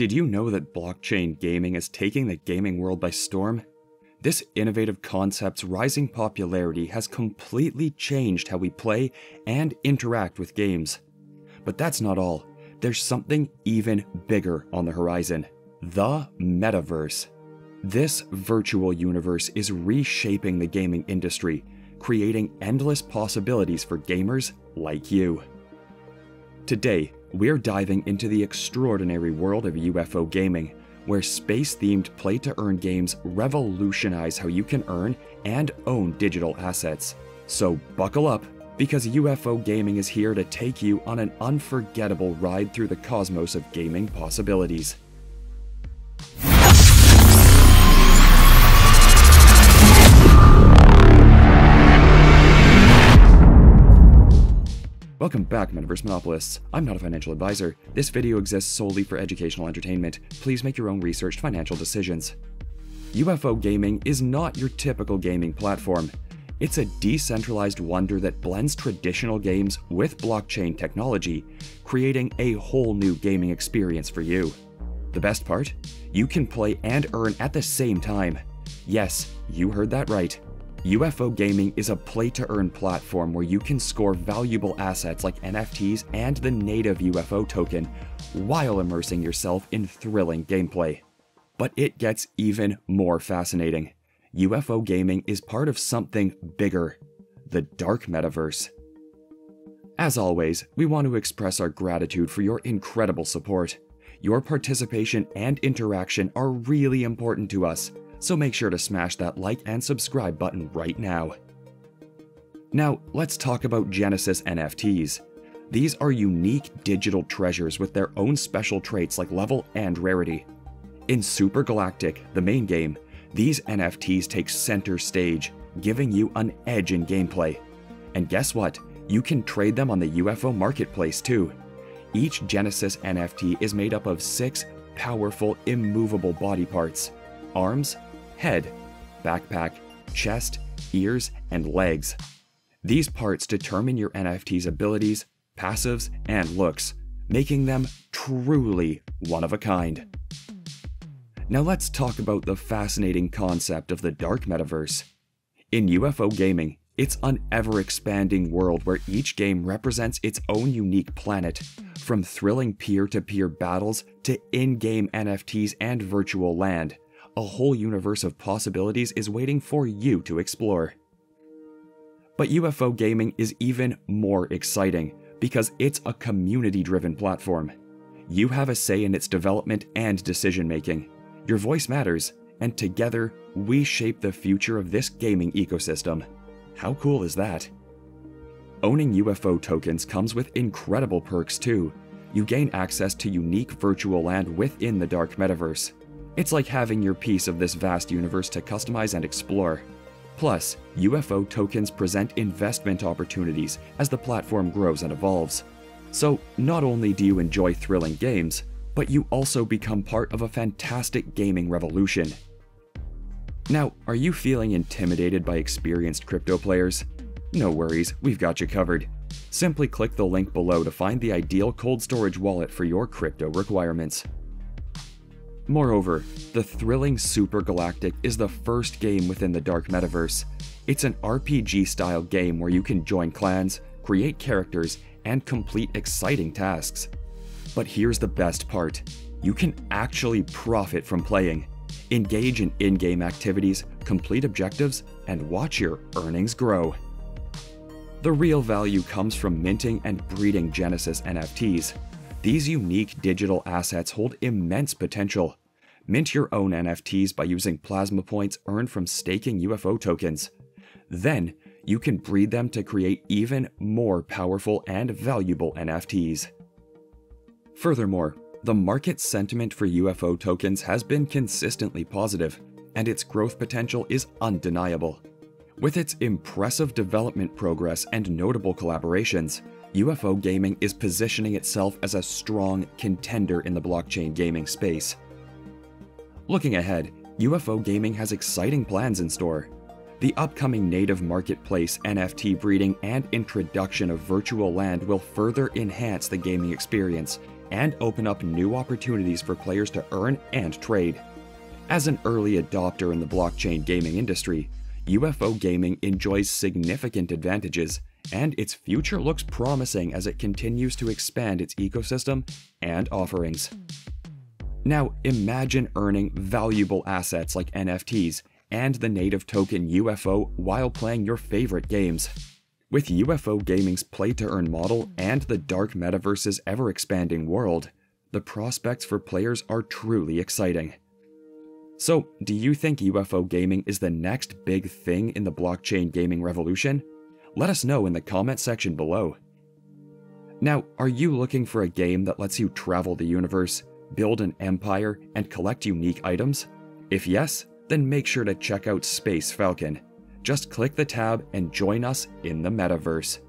Did you know that blockchain gaming is taking the gaming world by storm? This innovative concept's rising popularity has completely changed how we play and interact with games. But that's not all. There's something even bigger on the horizon the metaverse. This virtual universe is reshaping the gaming industry, creating endless possibilities for gamers like you. Today, we're diving into the extraordinary world of UFO gaming, where space themed play to earn games revolutionize how you can earn and own digital assets. So, buckle up, because UFO gaming is here to take you on an unforgettable ride through the cosmos of gaming possibilities. Welcome back, Metaverse Monopolists. I'm not a financial advisor. This video exists solely for educational entertainment. Please make your own researched financial decisions. UFO gaming is not your typical gaming platform. It's a decentralized wonder that blends traditional games with blockchain technology, creating a whole new gaming experience for you. The best part? You can play and earn at the same time. Yes, you heard that right. UFO Gaming is a play to earn platform where you can score valuable assets like NFTs and the native UFO token while immersing yourself in thrilling gameplay. But it gets even more fascinating. UFO Gaming is part of something bigger the dark metaverse. As always, we want to express our gratitude for your incredible support. Your participation and interaction are really important to us, so make sure to smash that like and subscribe button right now. Now, let's talk about Genesis NFTs. These are unique digital treasures with their own special traits like level and rarity. In Super Galactic, the main game, these NFTs take center stage, giving you an edge in gameplay. And guess what? You can trade them on the UFO marketplace too. Each Genesis NFT is made up of six powerful, immovable body parts arms, head, backpack, chest, ears, and legs. These parts determine your NFT's abilities, passives, and looks, making them truly one of a kind. Now let's talk about the fascinating concept of the dark metaverse. In UFO gaming, it's an ever expanding world where each game represents its own unique planet, from thrilling peer to peer battles to in game NFTs and virtual land a whole universe of possibilities is waiting for you to explore. But UFO gaming is even more exciting because it's a community driven platform. You have a say in its development and decision making. Your voice matters, and together, we shape the future of this gaming ecosystem. How cool is that? Owning UFO tokens comes with incredible perks too. You gain access to unique virtual land within the dark metaverse, it's like having your piece of this vast universe to customize and explore. Plus, UFO tokens present investment opportunities as the platform grows and evolves. So, not only do you enjoy thrilling games, but you also become part of a fantastic gaming revolution. Now, are you feeling intimidated by experienced crypto players? No worries, we've got you covered. Simply click the link below to find the ideal cold storage wallet for your crypto requirements. Moreover, the thrilling Super Galactic is the first game within the Dark Metaverse. It's an RPG style game where you can join clans, create characters, and complete exciting tasks. But here's the best part you can actually profit from playing. Engage in in game activities, complete objectives, and watch your earnings grow. The real value comes from minting and breeding Genesis NFTs. These unique digital assets hold immense potential. Mint your own NFTs by using plasma points earned from staking UFO tokens. Then, you can breed them to create even more powerful and valuable NFTs. Furthermore, the market sentiment for UFO tokens has been consistently positive, and its growth potential is undeniable. With its impressive development progress and notable collaborations, UFO gaming is positioning itself as a strong contender in the blockchain gaming space. Looking ahead, UFO Gaming has exciting plans in store. The upcoming native marketplace, NFT breeding, and introduction of virtual land will further enhance the gaming experience, and open up new opportunities for players to earn and trade. As an early adopter in the blockchain gaming industry, UFO gaming enjoys significant advantages, and its future looks promising as it continues to expand its ecosystem and offerings. Now, imagine earning valuable assets like NFTs and the native token UFO while playing your favorite games. With UFO Gaming's play to earn model and the dark metaverse's ever expanding world, the prospects for players are truly exciting. So, do you think UFO gaming is the next big thing in the blockchain gaming revolution? Let us know in the comment section below. Now, are you looking for a game that lets you travel the universe, build an empire, and collect unique items? If yes, then make sure to check out Space Falcon. Just click the tab and join us in the metaverse.